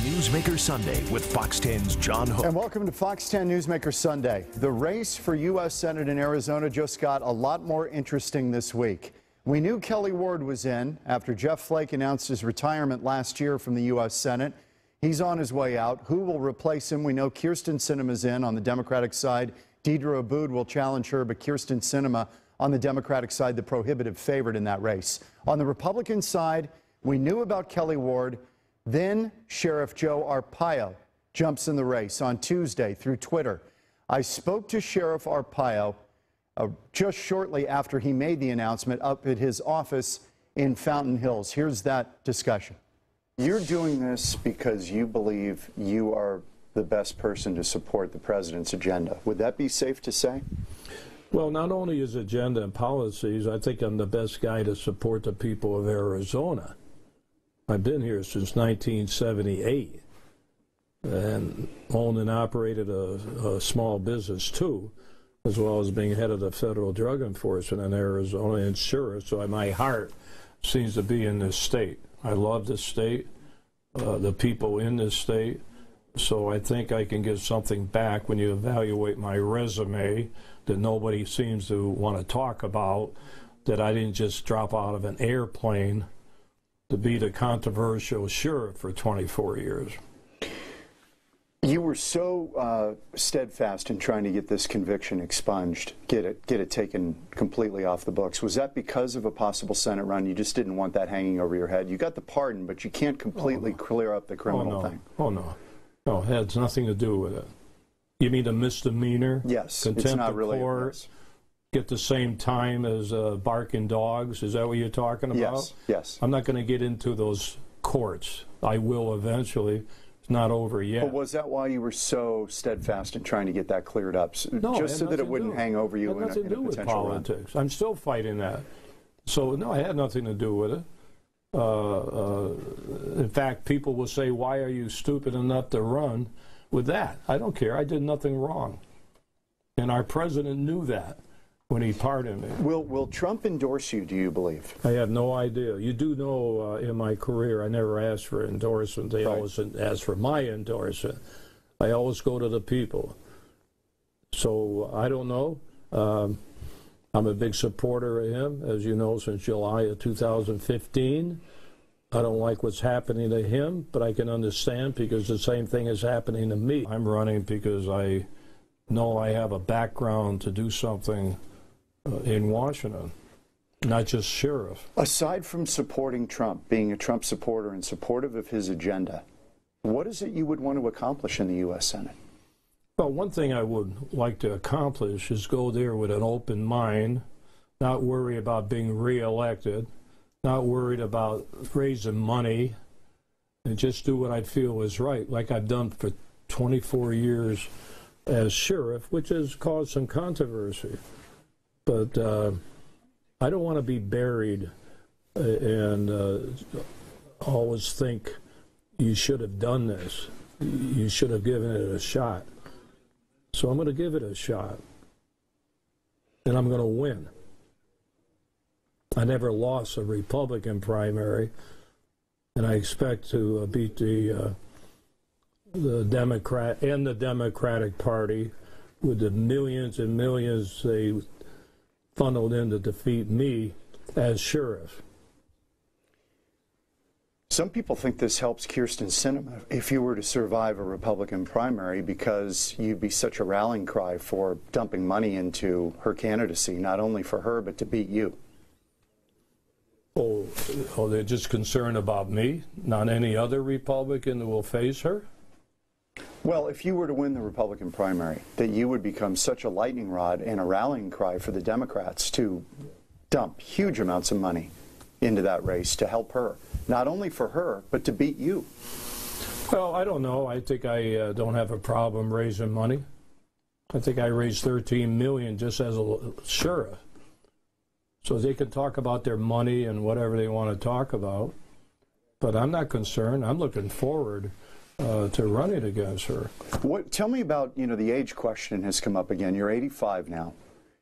Newsmaker Sunday with Fox 10's John Hook. And welcome to Fox 10 Newsmaker Sunday. The race for U.S. Senate in Arizona just got a lot more interesting this week. We knew Kelli Ward was in after Jeff Flake announced his retirement last year from the U.S. Senate. He's on his way out. Who will replace him? We know Kyrsten Sinema's in on the Democratic side. Deedra Abboud will challenge her, but Kyrsten Sinema on the Democratic side, the prohibitive favorite in that race. On the Republican side, we knew about Kelli Ward. Then Sheriff Joe Arpaio jumps in the race on Tuesday through Twitter. I spoke to Sheriff Arpaio uh, just shortly after he made the announcement up at his office in Fountain Hills. Here's that discussion. You're doing this because you believe you are the best person to support the president's agenda. Would that be safe to say? Well, not only his agenda and policies, I think I'm the best guy to support the people of Arizona. I've been here since 1978 and owned and operated a, a, small business too, as well as being head of the Federal Drug Enforcement in Arizona and sure, so my heart seems to be in this state. I love this state, uh, the people in this state, so I think I can give something back when you evaluate my resume that nobody seems to want to talk about, that I didn't just drop out of an airplane to be the controversial sheriff for 24 years. You were so uh, steadfast in trying to get this conviction expunged, get it, get it taken completely off the books. Was that because of a possible Senate run? You just didn't want that hanging over your head. You got the pardon, but you can't completely oh, no. clear up the criminal oh, no. thing. Oh no, no, it has nothing to do with it. You mean a misdemeanor? Yes, contempt it's not of really. Court, get the same time as uh, barking dogs? Is that what you're talking about? Yes, yes. I'm not going to get into those courts. I will eventually. It's not over yet. But was that why you were so steadfast in trying to get that cleared up? No, just so that it wouldn't hang over you it had nothing in a, to do with politics. Run. I'm still fighting that. So no, I had nothing to do with it. Uh, uh, in fact, people will say, "Why are you stupid enough to run with that?" I don't care. I did nothing wrong, and our president knew that when he pardoned me. Will Will Trump endorse you? Do you believe? I have no idea. You do know, uh, in my career, I never asked for endorsement. They right. always ask for my endorsement. I always go to the people. So I don't know. Um, I'm a big supporter of him, as you know, since July of 2015. I don't like what's happening to him, but I can understand because the same thing is happening to me. I'm running because I know I have a background to do something Uh, in Washington, not just sheriff. Aside from supporting Trump, being a Trump supporter and supportive of his agenda, what is it you would want to accomplish in the U.S. Senate? Well, one thing I would like to accomplish is go there with an open mind, not worry about being reelected, not worried about raising money, and just do what I feel is right, like I've done for 24 years as sheriff, which has caused some controversy. But uh, I don't want to be buried uh, and uh, always think you should have done this. You should have given it a shot. So I'm going to give it a shot. And I'm going to win. I never lost a Republican primary, and I expect to uh, beat the uh, the Democrat and the Democratic Party with the millions and millions they funneled in to defeat me as sheriff. Some people think this helps Kyrsten Sinema if you were to survive a Republican primary because you'd be such a rallying cry for dumping money into her candidacy, not only for her, but to beat you. Oh, oh they're just concerned about me, not any other Republican that will face her? Well, if you were to win the Republican primary, that you would become such a lightning rod and a rallying cry for the Democrats to dump huge amounts of money into that race to help her, not only for her, but to beat you. Well, I don't know. I think I uh, don't have a problem raising money. I think I raised 13 million just as a sheriff. So they can talk about their money and whatever they want to talk about. But I'm not concerned. I'm looking forward uh, to run it against her. What? Tell me about you know the age question has come up again. You're 85 now,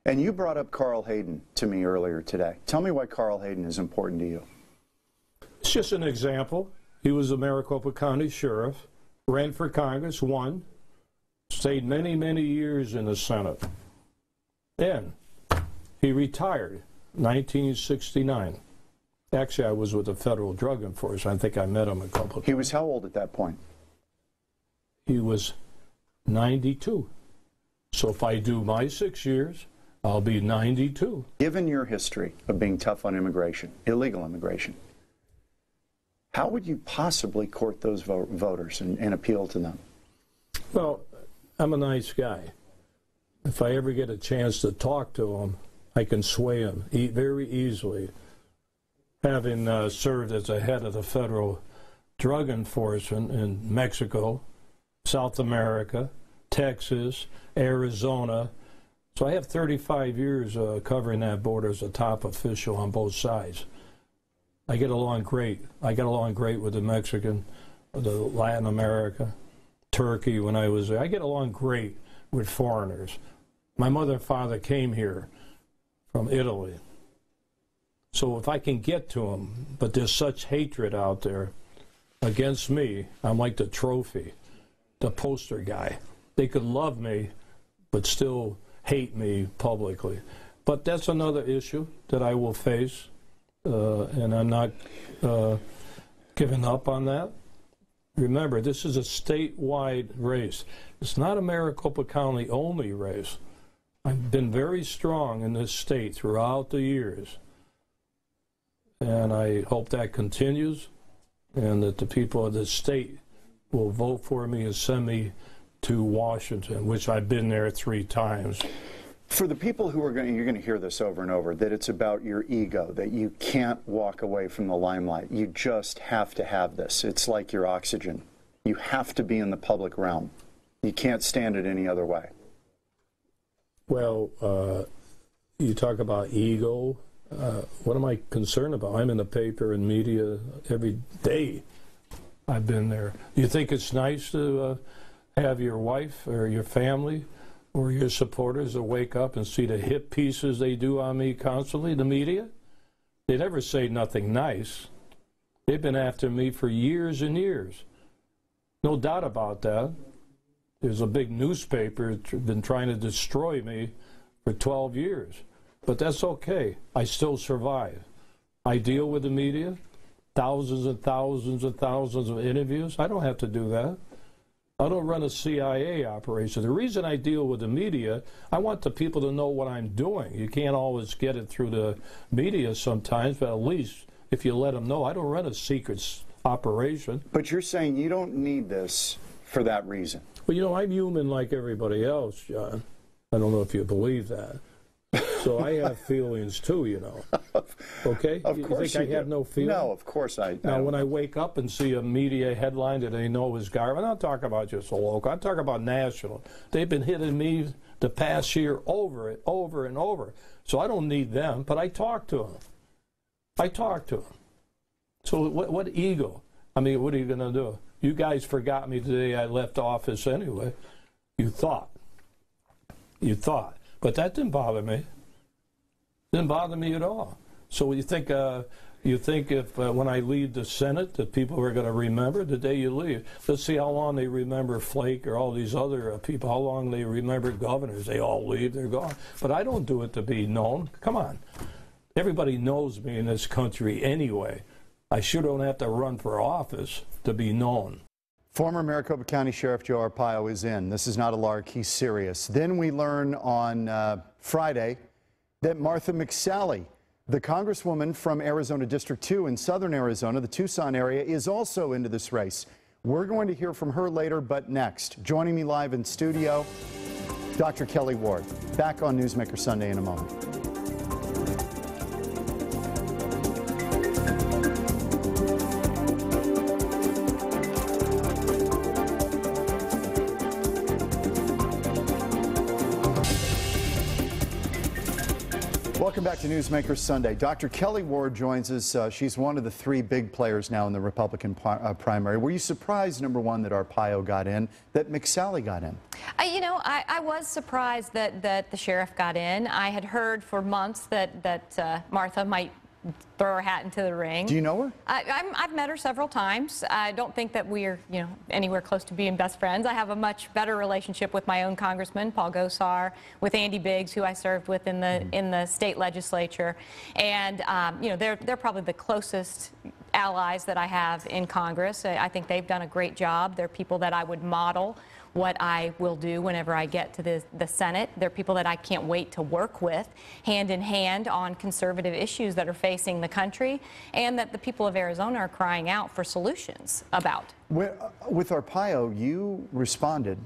and you brought up Carl Hayden to me earlier today. Tell me why Carl Hayden is important to you. It's just an example. He was a Maricopa County Sheriff, ran for Congress, won, stayed many, many years in the Senate. Then he retired 1969. Actually, I was with the Federal Drug Enforcement. I think I met him a couple of He was how old at that point? He was 92. So if I do my six years, I'll be 92. Given your history of being tough on immigration, illegal immigration, how would you possibly court those vo- voters and, and appeal to them? Well, I'm a nice guy. If I ever get a chance to talk to them, I can sway them e- very easily. Having uh, served as a head of the federal drug enforcement in Mexico, South America, Texas, Arizona. So I have 35 years uh, covering that border as a top official on both sides. I get along great. I get along great with the Mexican, the Latin America, Turkey when I was there. I get along great with foreigners. My mother and father came here from Italy. So if I can get to them, but there's such hatred out there against me, I'm like the trophy, the poster guy. They could love me, but still hate me publicly. But that's another issue that I will face, uh, and I'm not uh, giving up on that. Remember, this is a statewide race. It's not a Maricopa County only race. I've been very strong in this state throughout the years. And I hope that continues and that the people of this state will vote for me and send me to Washington, which I've been there three times. For the people who are going, you're going to hear this over and over, that it's about your ego, that you can't walk away from the limelight. You just have to have this. It's like your oxygen. You have to be in the public realm. You can't stand it any other way. Well, uh, you talk about ego. Uh, what am I concerned about? I'm in the paper and media every day. I've been there. You think it's nice to uh, have your wife or your family or your supporters to wake up and see the hit pieces they do on me constantly, the media? They never say nothing nice. They've been after me for years and years. No doubt about that. There's a big newspaper that's been trying to destroy me for 12 years. But that's okay. I still survive. I deal with the media, thousands and thousands and thousands of interviews. I don't have to do that. I don't run a CIA operation. The reason I deal with the media, I want the people to know what I'm doing. You can't always get it through the media sometimes, but at least if you let them know, I don't run a secret operation. But you're saying you don't need this for that reason. Well, you know, I'm human like everybody else, John. I don't know if you believe that. So I have feelings too, you know. Okay? Of you course think you I have no feelings? No, of course I. I Now, don't. when I wake up and see a media headline that they know is garbage, I'm not talking about just a local. I'm talking about national. They've been hitting me the past year over and over and over. So I don't need them, but I talk to them. I talk to them. So what, what ego? I mean, what are you going to do? You guys forgot me the day I left office anyway. You thought. You thought. But that didn't bother me. Didn't bother me at all. So you think uh, you think if uh, when I leave the Senate that people are going to remember the day you leave? Let's see how long they remember Flake or all these other uh, people. How long they remember governors? They all leave. They're gone. But I don't do it to be known. Come on. Everybody knows me in this country anyway. I sure don't have to run for office to be known. Former Maricopa County Sheriff Joe Arpaio is in. This is not a lark, he's serious. Then we learn on uh, Friday that Martha McSally, the congresswoman from Arizona District 2 in southern Arizona, the Tucson area, is also into this race. We're going to hear from her later, but next. Joining me live in studio, Dr. Kelli Ward. Back on Newsmaker Sunday in a moment. Welcome back to Newsmaker Sunday. Dr. Kelli Ward joins us. Uh, she's one of the three big players now in the Republican uh, primary. Were you surprised, number one, that Arpaio got in, that McSally got in? I, you know, I, I was surprised that, that the sheriff got in. I had heard for months that, that uh, Martha might throw her hat into the ring. Do you know her? I, I'm, I've met her several times. I don't think that we are, you know, anywhere close to being best friends. I have a much better relationship with my own congressman, Paul Gosar, with Andy Biggs, who I served with in the in the state legislature, and um, you know, they're they're probably the closest allies that I have in Congress. I I think they've done a great job. They're people that I would model what I will do whenever I get to the, the Senate. They're people that I can't wait to work with hand in hand on conservative issues that are facing the country and that the people of Arizona are crying out for solutions about. With, uh, with Arpaio, you responded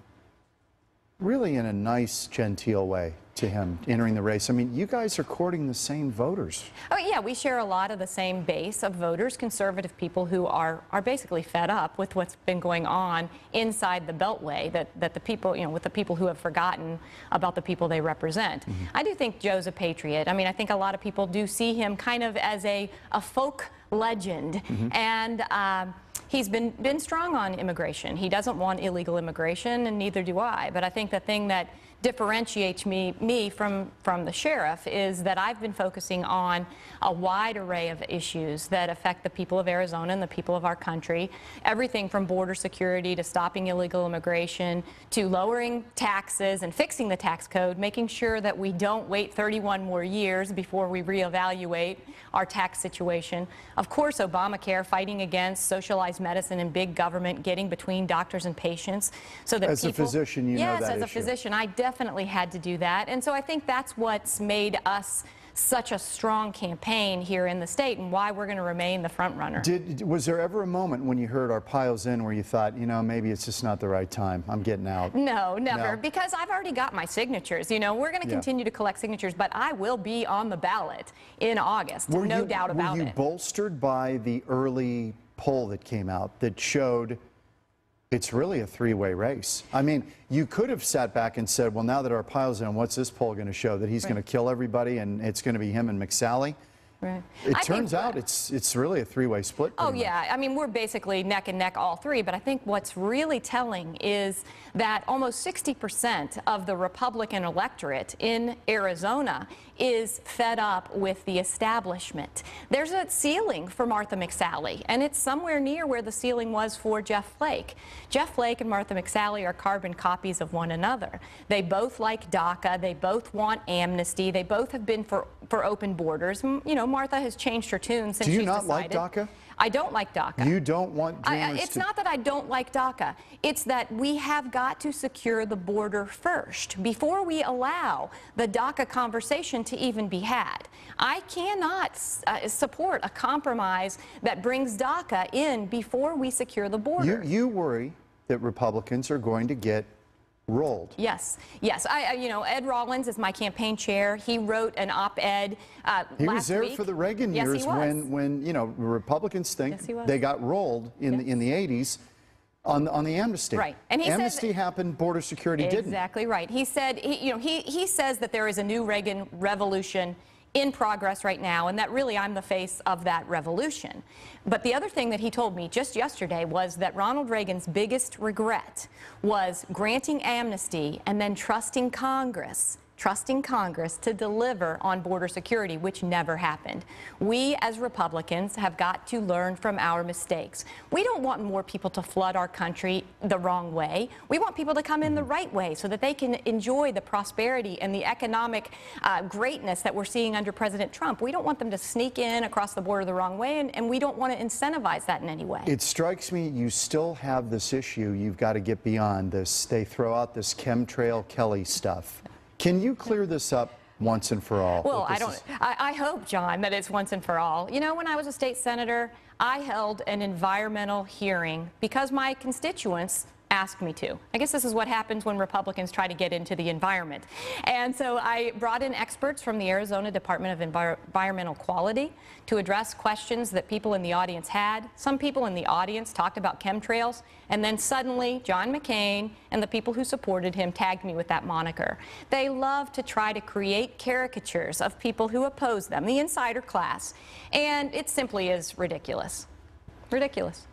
really in a nice, genteel way to him entering the race. I mean, you guys are courting the same voters. Oh, yeah, we share a lot of the same base of voters, conservative people who are, are basically fed up with what's been going on inside the Beltway, that, that the people, you know, with the people who have forgotten about the people they represent. Mm -hmm. I do think Joe's a patriot. I mean, I think a lot of people do see him kind of as a, a folk legend. Mm -hmm. And, um, he's been, been strong on immigration. He doesn't want illegal immigration, and neither do I. But I think the thing that differentiates me, me from, from the sheriff is that I've been focusing on a wide array of issues that affect the people of Arizona and the people of our country. Everything from border security to stopping illegal immigration to lowering taxes and fixing the tax code, making sure that we don't wait 31 more years before we reevaluate our tax situation. Of course, Obamacare, fighting against socialized medicine and big government, getting between doctors and patients so that as people, a physician, you yes, know that Yes, as a physician, I definitely had to do that. And so I think that's what's made us such a strong campaign here in the state and why we're going to remain the front runner. Did, was there ever a moment when you heard Arpaio's in where you thought, you know, maybe it's just not the right time. I'm getting out. No, never. No. Because I've already got my signatures. You know, we're going to Yeah. continue to collect signatures, but I will be on the ballot in August. no you, doubt about Were you it. bolstered by the early poll that came out that showed it's really a three-way race? I mean, you could have sat back and said, well, now that Arpaio's in, what's this poll going to show? That he's Right. going to kill everybody and it's going to be him and McSally? Right. It I turns out it's it's really a three-way split. Oh, pretty much. yeah. I mean, we're basically neck and neck all three, but I think what's really telling is that almost 60% of the Republican electorate in Arizona is fed up with the establishment. There's a ceiling for Martha McSally, and it's somewhere near where the ceiling was for Jeff Flake. Jeff Flake and Martha McSally are carbon copies of one another. They both like DACA. They both want amnesty. They both have been for, for open borders. You know, Martha has changed her tune since Do you she's not like decided. DACA? I don't like DACA. You don't want I- I- dreamers it's to... not that I don't like DACA. It's that we have got to secure the border first before we allow the DACA conversation to even be had. I cannot uh, support a compromise that brings DACA in before we secure the border. You, you worry that Republicans are going to get rolled. Yes, yes. I, I- you know, Ed Rollins is my campaign chair. He wrote an op-ed uh, He last was there week. for the Reagan yes, years when, when you know Republicans think Yes, they got rolled in the, in the 80s on on the amnesty. Right. And he said amnesty that- happened, border security didn't. Exactly right. He said, he, you know, he, he says that there is a new Reagan revolution in progress right now, and that really I'm the face of that revolution. But the other thing that he told me just yesterday was that Ronald Reagan's biggest regret was granting amnesty and then trusting Congress trusting Congress to deliver on border security, which never happened. We, as Republicans, have got to learn from our mistakes. We don't want more people to flood our country the wrong way. We want people to come in the right way so that they can enjoy the prosperity and the economic uh, greatness that we're seeing under President Trump. We don't want them to sneak in across the border the wrong way, and, and we don't want to incentivize that in any way. It strikes me you still have this issue. You've got to get beyond this. They throw out this chemtrail Kelli stuff. Can you clear this up once and for all? Well, I don't. is- I, I hope, John, that it's once and for all. You know, when I was a state senator, I held an environmental hearing because my constituents asked me to. I guess this is what happens when Republicans try to get into the environment. And so I brought in experts from the Arizona Department of Envir- Environmental Quality to address questions that people in the audience had. Some people in the audience talked about chemtrails, and then suddenly John McCain and the people who supported him tagged me with that moniker. They love to try to create caricatures of people who oppose them, the insider class, and it simply is ridiculous. Ridiculous.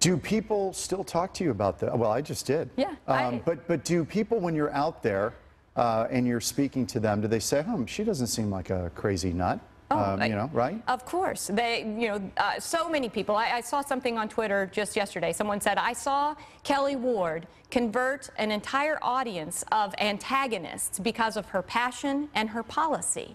Do people still talk to you about that? Well, I just did. Yeah, I- but but do people when you're out there uh, and you're speaking to them, do they say, "Hmm, she doesn't seem like a crazy nut"? um, you know, right? Of course. They, you know, uh, so many people. I, I saw something on Twitter just yesterday. Someone said, I saw Kelli Ward convert an entire audience of antagonists because of her passion and her policy.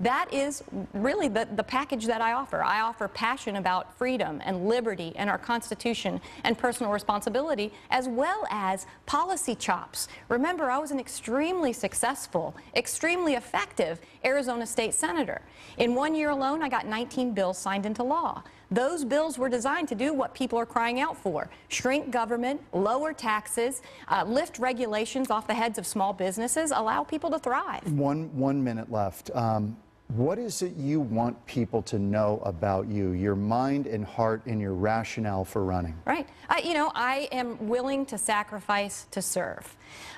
That is really the, the package that I offer. I offer passion about freedom and liberty and our Constitution and personal responsibility, as well as policy chops. Remember, I was an extremely successful, extremely effective Arizona state senator. In one year alone, I got 19 bills signed into law. Those bills were designed to do what people are crying out for shrink government, lower taxes, uh, lift regulations off the heads of small businesses, allow people to thrive. One, one minute left. Um, what is it you want people to know about you, your mind and heart, and your rationale for running? Right. I, you know, I am willing to sacrifice to serve.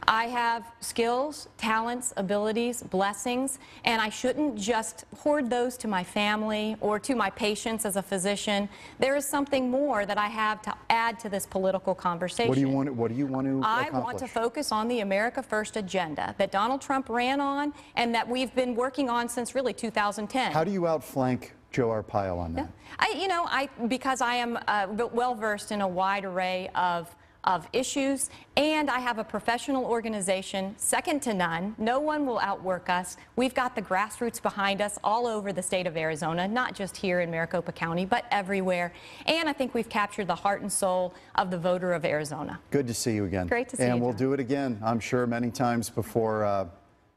I have skills, talents, abilities, blessings, and I shouldn't just hoard those to my family or to my patients as a physician. There is something more that I have to add to this political conversation. What do you want? What do you want to I accomplish? want to focus on the America First agenda that Donald Trump ran on and that we've been working on since really 2010. How do you outflank Joe Arpaio on that? I, you know, I because I am uh, well versed in a wide array of of issues, and I have a professional organization second to none. No one will outwork us. We've got the grassroots behind us all over the state of Arizona, not just here in Maricopa County, but everywhere. And I think we've captured the heart and soul of the voter of Arizona. Good to see you again. Great to see and you, we'll John. do it again, I'm sure, many times before uh,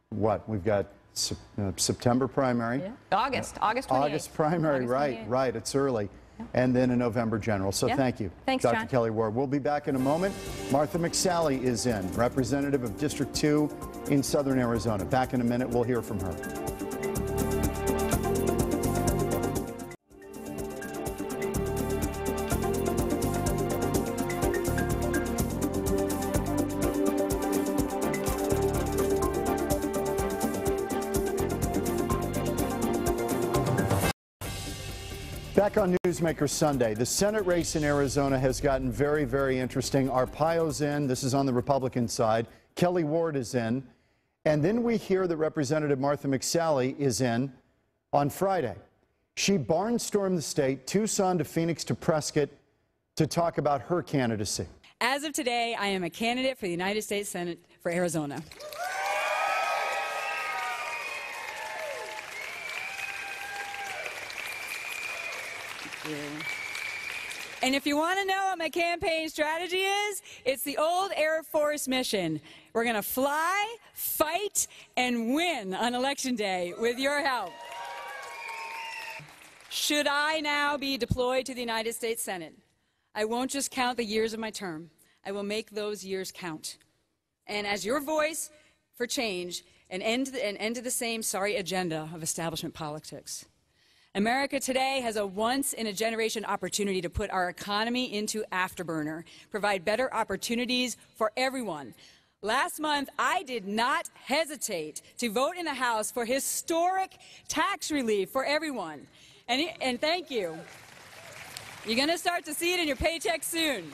what? We've got uh, September primary. August, August 28th. August primary, August right, right. It's early. And then a November general. So Yeah. thank you, Thanks, Dr. John. Kelli Ward. We'll be back in a moment. Martha McSally is in, representative of District 2 in Southern Arizona. Back in a minute. We'll hear from her. Back on Newsmaker Sunday, the Senate race in Arizona has gotten very, very interesting. Arpaio's in. This is on the Republican side. Kelli Ward is in. And then we hear that Representative Martha McSally is in on Friday. She barnstormed the state, Tucson to Phoenix to Prescott, to talk about her candidacy. As of today, I am a candidate for the United States Senate for Arizona. Thank you. And if you want to know what my campaign strategy is, it's the old Air Force mission. We're going to fly, fight, and win on Election Day with your help. Should I now be deployed to the United States Senate, I won't just count the years of my term. I will make those years count. And as your voice for change, an end an end to the same sorry agenda of establishment politics. America today has a once in a generation opportunity to put our economy into afterburner, provide better opportunities for everyone. Last month, I did not hesitate to vote in the House for historic tax relief for everyone. And, and thank you. You're going to start to see it in your paycheck soon.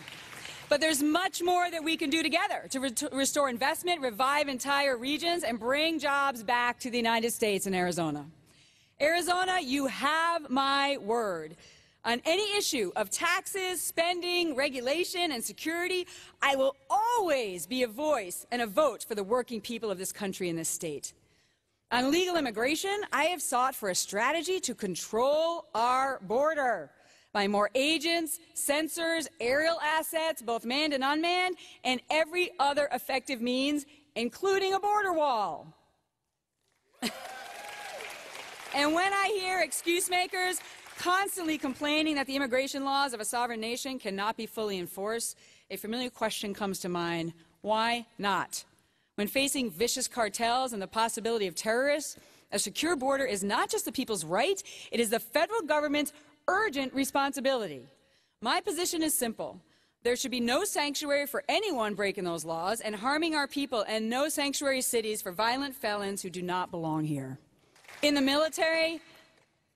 But there's much more that we can do together to re- to restore investment, revive entire regions, and bring jobs back to the United States and Arizona. Arizona, you have my word. On any issue of taxes, spending, regulation, and security, I will always be a voice and a vote for the working people of this country and this state. On legal immigration, I have sought for a strategy to control our border by more agents, sensors, aerial assets, both manned and unmanned, and every other effective means, including a border wall. And when I hear excuse makers constantly complaining that the immigration laws of a sovereign nation cannot be fully enforced, a familiar question comes to mind why not? When facing vicious cartels and the possibility of terrorists, a secure border is not just the people's right, it is the federal government's urgent responsibility. My position is simple. There should be no sanctuary for anyone breaking those laws and harming our people, and no sanctuary cities for violent felons who do not belong here. In the military,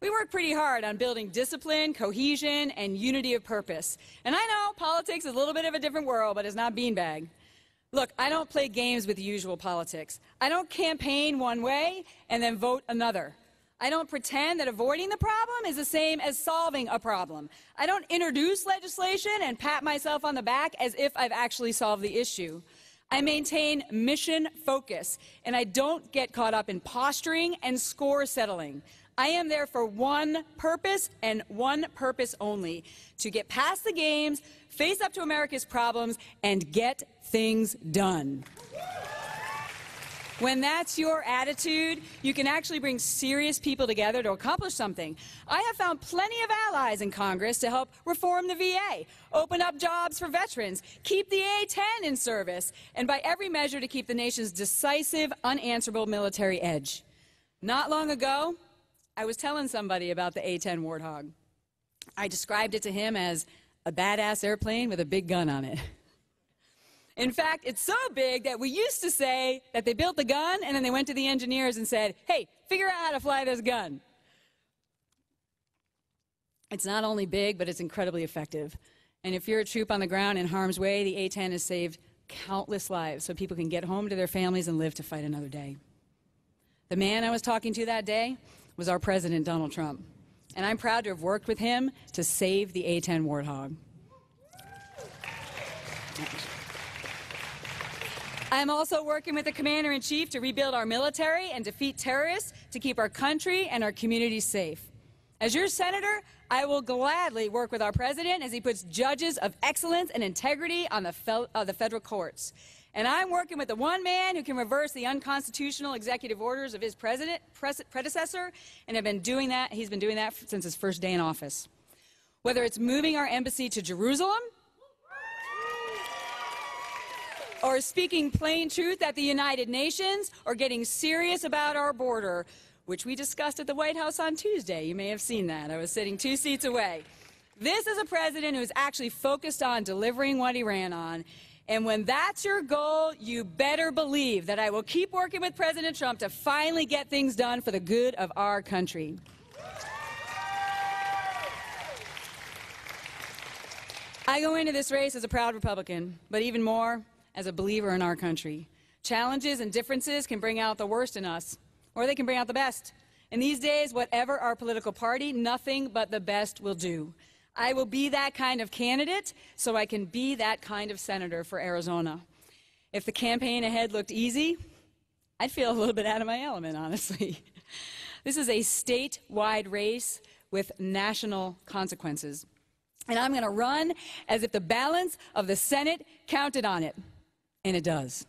we work pretty hard on building discipline, cohesion, and unity of purpose. And I know politics is a little bit of a different world, but it's not beanbag. Look, I don't play games with the usual politics. I don't campaign one way and then vote another. I don't pretend that avoiding the problem is the same as solving a problem. I don't introduce legislation and pat myself on the back as if I've actually solved the issue. I maintain mission focus, and I don't get caught up in posturing and score settling. I am there for one purpose and one purpose only to get past the games, face up to America's problems, and get things done. When that's your attitude, you can actually bring serious people together to accomplish something. I have found plenty of allies in Congress to help reform the VA, open up jobs for veterans, keep the A-10 in service, and by every measure to keep the nation's decisive, unanswerable military edge. Not long ago, I was telling somebody about the A-10 Warthog. I described it to him as a badass airplane with a big gun on it. In fact, it's so big that we used to say that they built the gun and then they went to the engineers and said, hey, figure out how to fly this gun. It's not only big, but it's incredibly effective. And if you're a troop on the ground in harm's way, the A-10 has saved countless lives so people can get home to their families and live to fight another day. The man I was talking to that day was our president, Donald Trump. And I'm proud to have worked with him to save the A-10 Warthog. I'm also working with the Commander in Chief to rebuild our military and defeat terrorists to keep our country and our communities safe. As your senator, I will gladly work with our president as he puts judges of excellence and integrity on the, uh, the federal courts. And I'm working with the one man who can reverse the unconstitutional executive orders of his president, predecessor, and have been doing that. He's been doing that since his first day in office. Whether it's moving our embassy to Jerusalem or speaking plain truth at the United Nations, or getting serious about our border, which we discussed at the White House on Tuesday. You may have seen that. I was sitting two seats away. This is a president who is actually focused on delivering what he ran on. And when that's your goal, you better believe that I will keep working with President Trump to finally get things done for the good of our country. I go into this race as a proud Republican, but even more, as a believer in our country. Challenges and differences can bring out the worst in us, or they can bring out the best. In these days, whatever our political party, nothing but the best will do. I will be that kind of candidate so I can be that kind of senator for Arizona. If the campaign ahead looked easy, I'd feel a little bit out of my element, honestly. this is a statewide race with national consequences. And I'm going to run as if the balance of the Senate counted on it. And it does.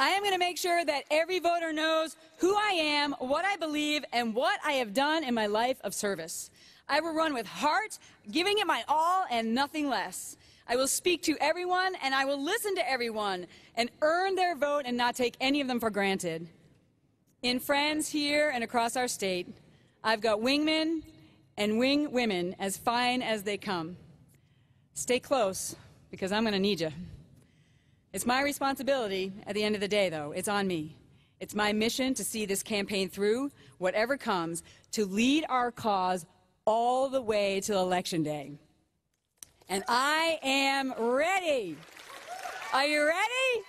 I am going to make sure that every voter knows who I am, what I believe, and what I have done in my life of service. I will run with heart, giving it my all and nothing less. I will speak to everyone and I will listen to everyone and earn their vote and not take any of them for granted. In friends here and across our state, I've got wingmen and wing women as fine as they come. Stay close, because I'm going to need you. It's my responsibility at the end of the day, though. It's on me. It's my mission to see this campaign through, whatever comes, to lead our cause all the way to Election Day. And I am ready. Are you ready?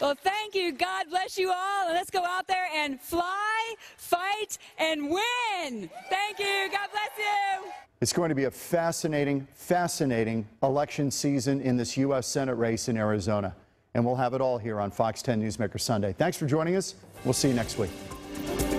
Well, thank you. God bless you all. And let's go out there and fly, fight, and win. Thank you. God bless you. It's going to be a fascinating, fascinating election season in this U.S. Senate race in Arizona. And we'll have it all here on Fox 10 Newsmaker Sunday. Thanks for joining us. We'll see you next week.